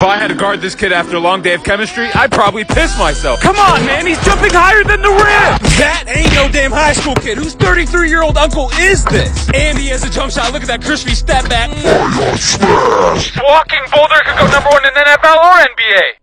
If I had to guard this kid after a long day of chemistry, I'd probably piss myself. Come on, man, he's jumping higher than the rim! That ain't no damn high school kid. Whose 33 year old uncle is this? And he has a jump shot. Look at that crispy step back. Walking Boulder could go number one in NFL or NBA.